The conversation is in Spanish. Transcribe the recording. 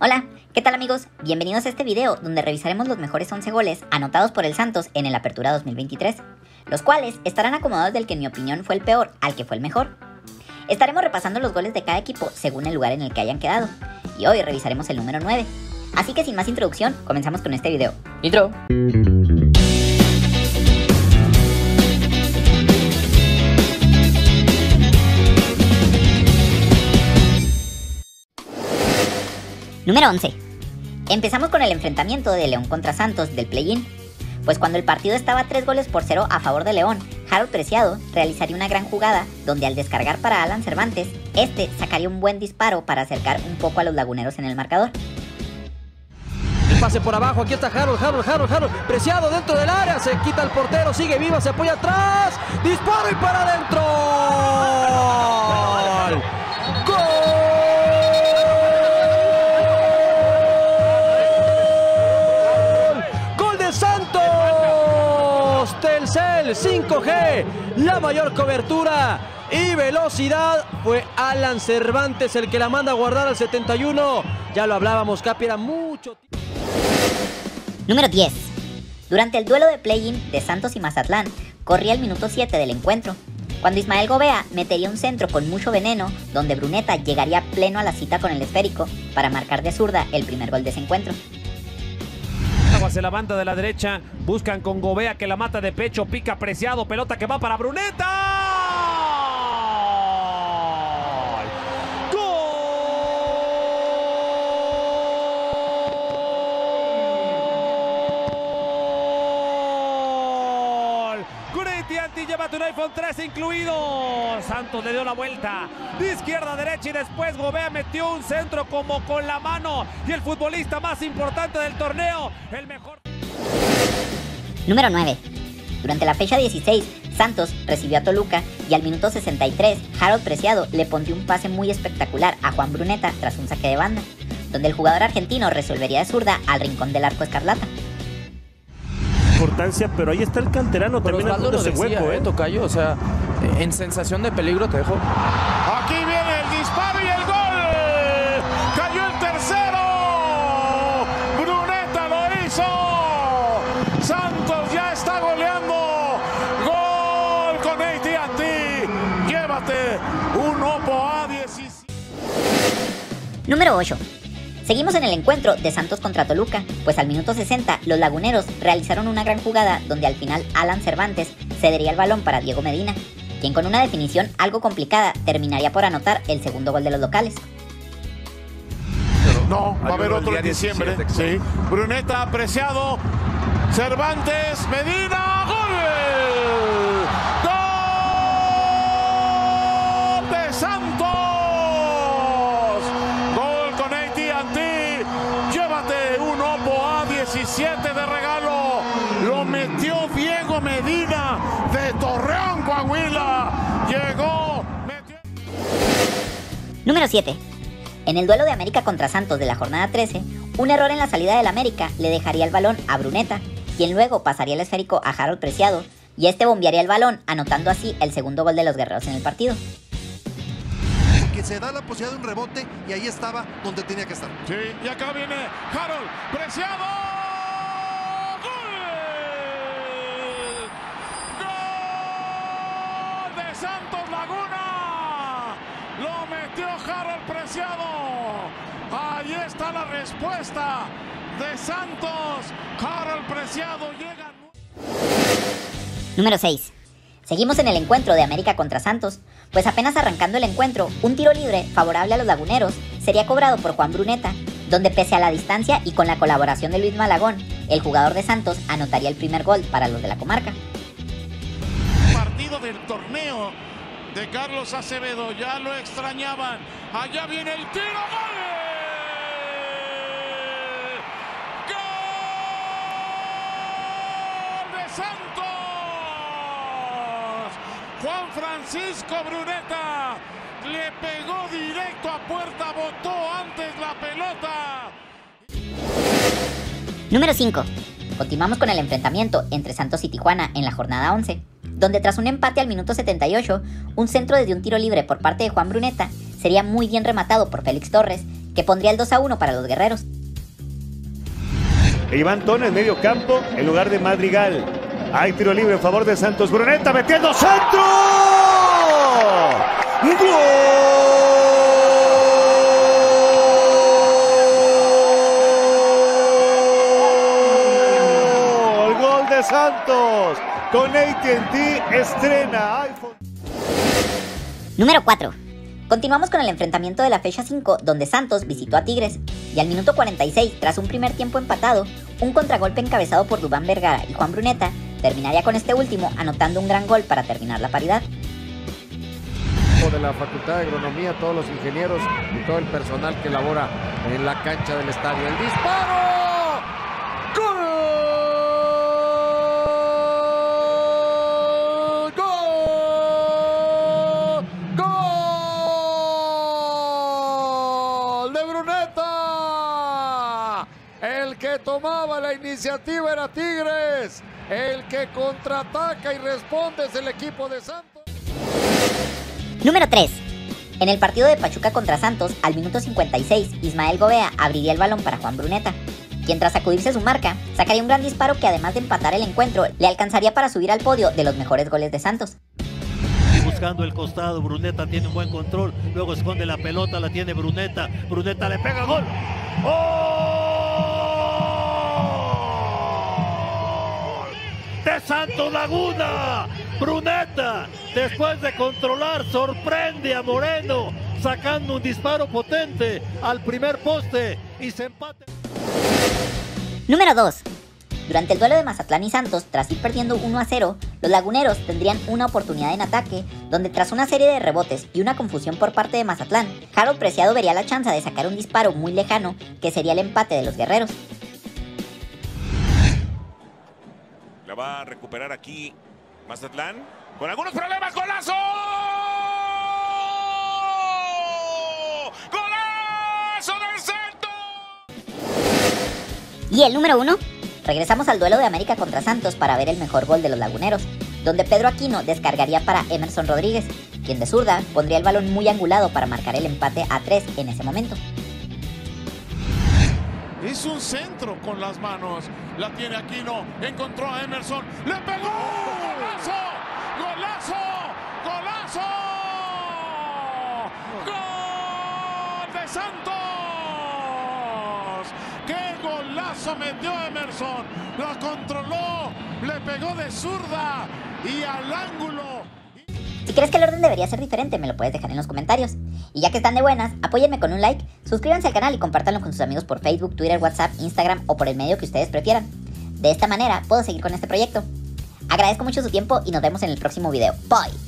Hola, ¿qué tal amigos? Bienvenidos a este video donde revisaremos los mejores 11 goles anotados por el Santos en el Apertura 2023, los cuales estarán acomodados del que en mi opinión fue el peor al que fue el mejor. Estaremos repasando los goles de cada equipo según el lugar en el que hayan quedado, y hoy revisaremos el número 9. Así que sin más introducción, comenzamos con este video. Intro. Número 11. Empezamos con el enfrentamiento de León contra Santos del play-in. Pues cuando el partido estaba 3 goles por 0 a favor de León, Harold Preciado realizaría una gran jugada donde al descargar para Alan Cervantes, este sacaría un buen disparo para acercar un poco a los laguneros en el marcador. El pase por abajo, aquí está Harold, Harold, Harold, Harold, Preciado dentro del área, se quita el portero, sigue viva, se apoya atrás, disparo y para adentro. Telcel 5G, la mayor cobertura y velocidad. Fue Alan Cervantes el que la manda a guardar al 71. Ya lo hablábamos, Capi, era mucho Número 10. Durante el duelo de play-in de Santos y Mazatlán, corría el minuto 7 del encuentro, cuando Ismael Gobea metería un centro con mucho veneno, donde Bruneta llegaría pleno a la cita con el esférico para marcar de zurda el primer gol de ese encuentro hacia la banda de la derecha. Buscan con Gobea que la mata de pecho. Pica apreciado. Pelota que va para Bruneta. Anti, llévate un iPhone 13 incluido. Santos le dio la vuelta de izquierda a derecha y después Gobea metió un centro como con la mano. Y el futbolista más importante del torneo, el mejor. Número 9. Durante la fecha 16, Santos recibió a Toluca y al minuto 63, Harold Preciado le pondría un pase muy espectacular a Juan Bruneta tras un saque de banda, donde el jugador argentino resolvería de zurda al rincón del arco escarlata importancia, pero ahí está el canterano pero también ese hueco, ¿eh? ¿eh? Tocayo, o sea, en sensación de peligro te dejo. Aquí viene el disparo y el gol. Cayó el tercero. Bruneta lo hizo. Santos ya está goleando. Gol con AT&T. Llévate un Oppo A17. Número 8. Seguimos en el encuentro de Santos contra Toluca, pues al minuto 60 los laguneros realizaron una gran jugada donde al final Alan Cervantes cedería el balón para Diego Medina, quien con una definición algo complicada terminaría por anotar el segundo gol de los locales. No, va a haber otro en diciembre. Sí. Bruneta apreciado. Cervantes, Medina, Medina de Torreón, Coahuila. Llegó. Metió... Número 7. En el duelo de América contra Santos de la jornada 13, un error en la salida del América le dejaría el balón a Bruneta, quien luego pasaría el esférico a Harold Preciado, y este bombearía el balón, anotando así el segundo gol de los guerreros en el partido se da la posibilidad de un rebote y ahí estaba donde tenía que estar. Sí, y acá viene Harold, preciado. ¡Gol! ¡Gol de Santos Laguna! Lo metió Harold Preciado. Ahí está la respuesta de Santos. Harold Preciado llega. Número 6. Seguimos en el encuentro de América contra Santos, pues apenas arrancando el encuentro, un tiro libre favorable a los laguneros sería cobrado por Juan Bruneta, donde pese a la distancia y con la colaboración de Luis Malagón, el jugador de Santos anotaría el primer gol para los de la comarca. Del torneo de Carlos Acevedo, ya lo extrañaban. Allá viene el tiro, gol. ¡Gol de Santos! Juan Francisco Bruneta le pegó directo a puerta, botó antes la pelota. Número 5. Continuamos con el enfrentamiento entre Santos y Tijuana en la jornada 11, donde tras un empate al minuto 78, un centro desde un tiro libre por parte de Juan Bruneta sería muy bien rematado por Félix Torres, que pondría el 2 a 1 para los guerreros. Iván Tona en medio campo en lugar de Madrigal. Hay tiro libre en favor de Santos. Bruneta metiendo centro. ¡Gol! Gol de Santos. Con ATT estrena iPhone. Número 4. Continuamos con el enfrentamiento de la fecha 5, donde Santos visitó a Tigres, y al minuto 46, tras un primer tiempo empatado, un contragolpe encabezado por Dubán Vergara y Juan Bruneta terminaría con este último anotando un gran gol para terminar la paridad. De la Facultad de Agronomía, todos los ingenieros y todo el personal que labora en la cancha del estadio. ¡El disparo! Que tomaba la iniciativa era Tigres. El que contraataca y responde es el equipo de Santos. Número 3. En el partido de Pachuca contra Santos, al minuto 56, Ismael Gobea abriría el balón para Juan Bruneta, quien tras sacudirse su marca, sacaría un gran disparo que además de empatar el encuentro, le alcanzaría para subir al podio de los mejores goles de Santos. Buscando el costado, Bruneta tiene un buen control, luego esconde la pelota, la tiene Bruneta, Bruneta le pega gol. ¡Gol! De Santos Laguna, Bruneta, después de controlar, sorprende a Moreno, sacando un disparo potente al primer poste y se empate. Número 2. Durante el duelo de Mazatlán y Santos, tras ir perdiendo 1 a 0, los laguneros tendrían una oportunidad en ataque, donde tras una serie de rebotes y una confusión por parte de Mazatlán, Harold Preciado vería la chance de sacar un disparo muy lejano, que sería el empate de los guerreros. Va a recuperar aquí Mazatlán. Con algunos problemas, golazo. ¡Golazo del Santos! Y el número 1. Regresamos al duelo de América contra Santos para ver el mejor gol de los laguneros, donde Pedro Aquino descargaría para Emerson Rodríguez, quien de zurda pondría el balón muy angulado para marcar el empate a 3 en ese momento. Hizo un centro con las manos. La tiene Aquino. Encontró a Emerson. ¡Le pegó! ¡Golazo! ¡Golazo! ¡Golazo! ¡Gol de Santos! ¡Qué golazo metió Emerson! La controló. Le pegó de zurda y al ángulo. Si crees que el orden debería ser diferente, me lo puedes dejar en los comentarios. Y ya que están de buenas, apóyenme con un like, suscríbanse al canal y compártanlo con sus amigos por Facebook, Twitter, WhatsApp, Instagram o por el medio que ustedes prefieran. De esta manera puedo seguir con este proyecto. Agradezco mucho su tiempo y nos vemos en el próximo video. Bye.